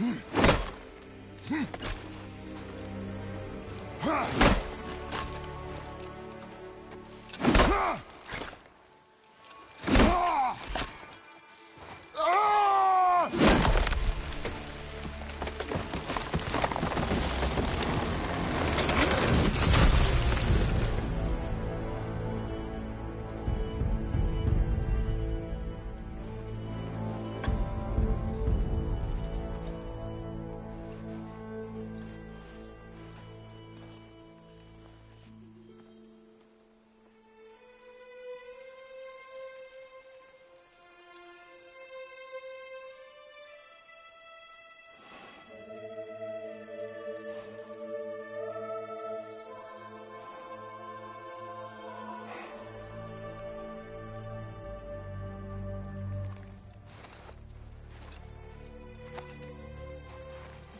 Hmm. hmm. hmm.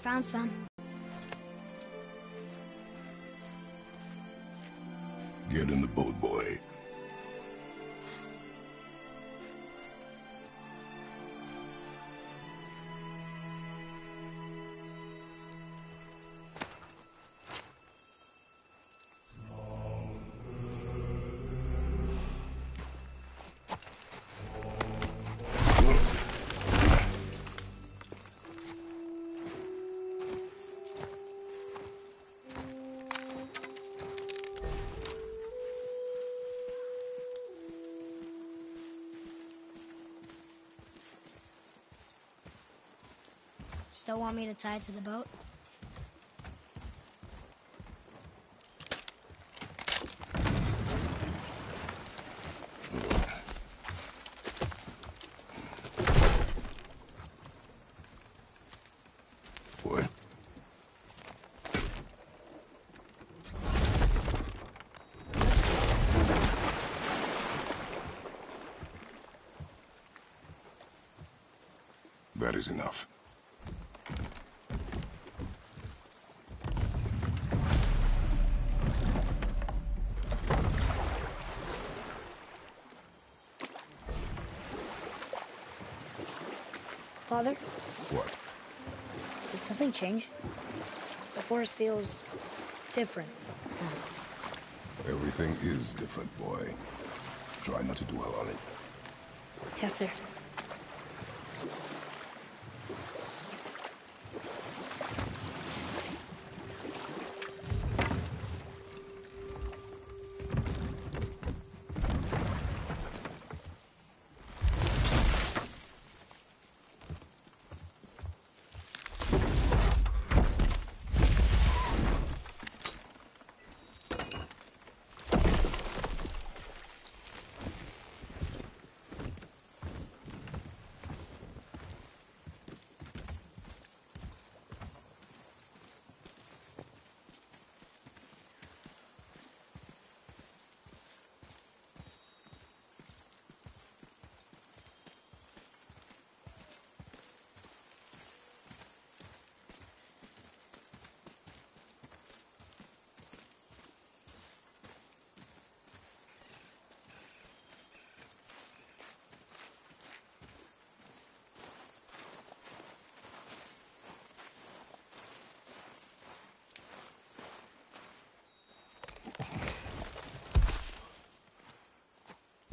Found some. Still want me to tie to the boat? That is enough. Father, What? did something change? The forest feels different. Everything is different, boy. Try not to dwell on it. Yes, sir.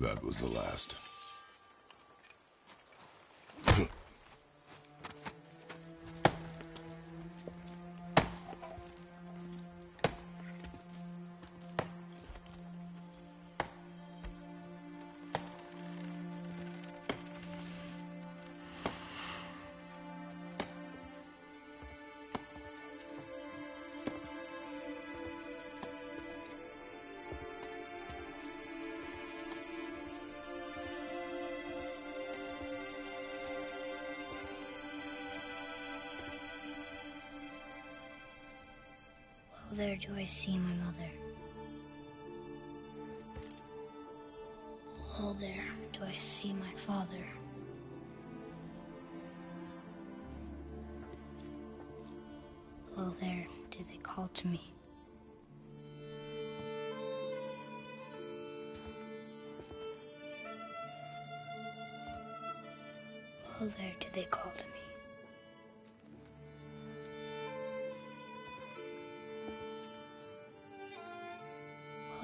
That was the last. There do I see my mother. Oh, there do I see my father. Oh, there do they call to me. Oh, there do they call to me.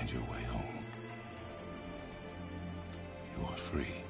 Find your way home. You are free.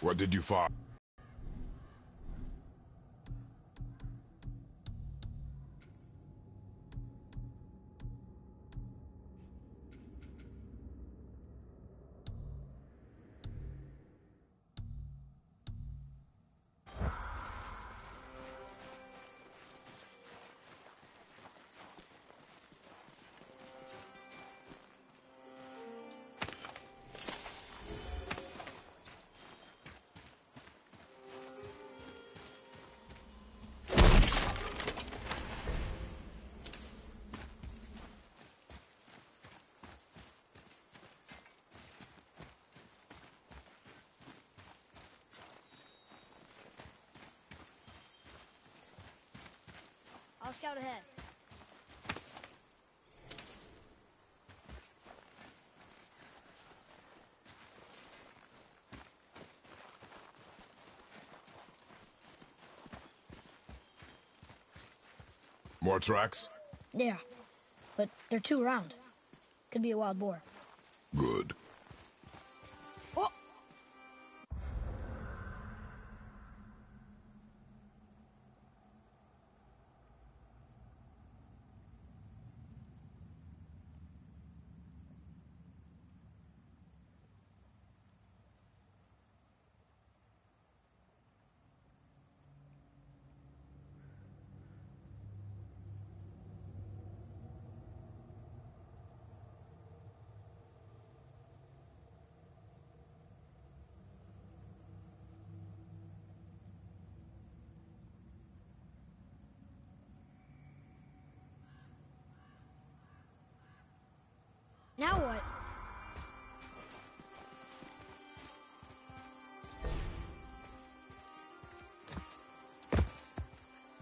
What did you find? I'll scout ahead. More tracks? Yeah, but they're too round. Could be a wild boar. Good.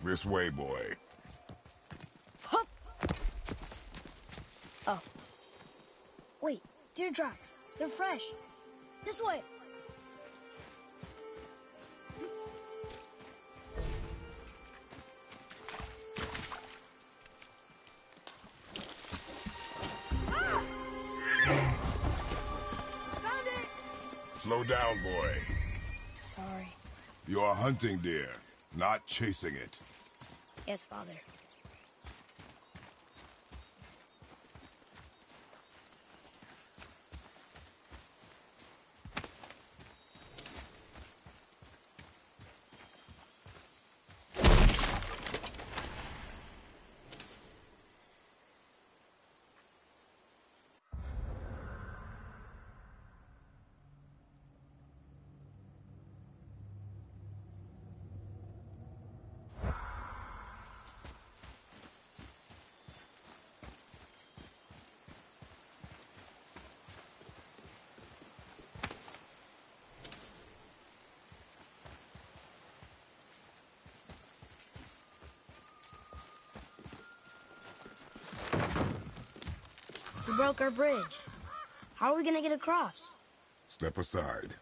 This way, boy. Hup. Oh. Wait, deer tracks. They're fresh. This way. Ah! Found it! Slow down, boy. Sorry. You're hunting deer, not chasing it. Yes, Father. Broke our bridge. How are we gonna get across? Step aside.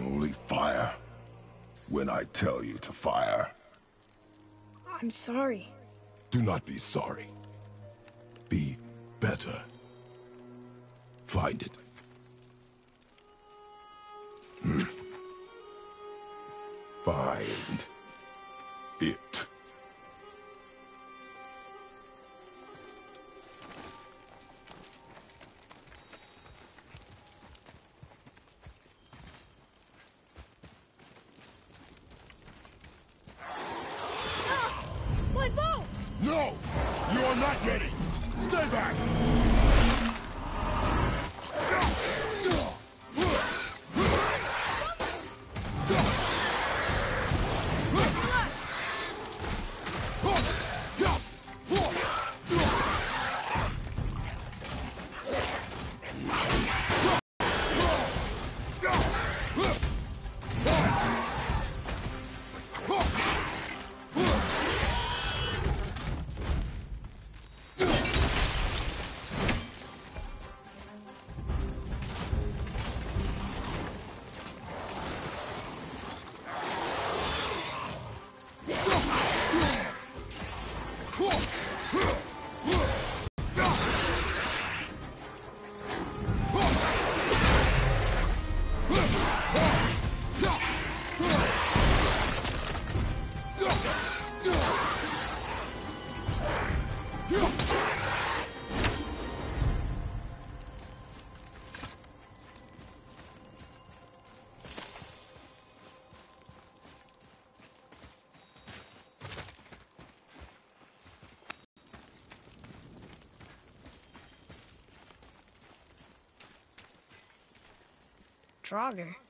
Only fire. When I tell you to fire. I'm sorry. Do not be sorry. Be better. Find it. Hmm. Find back! Draugr.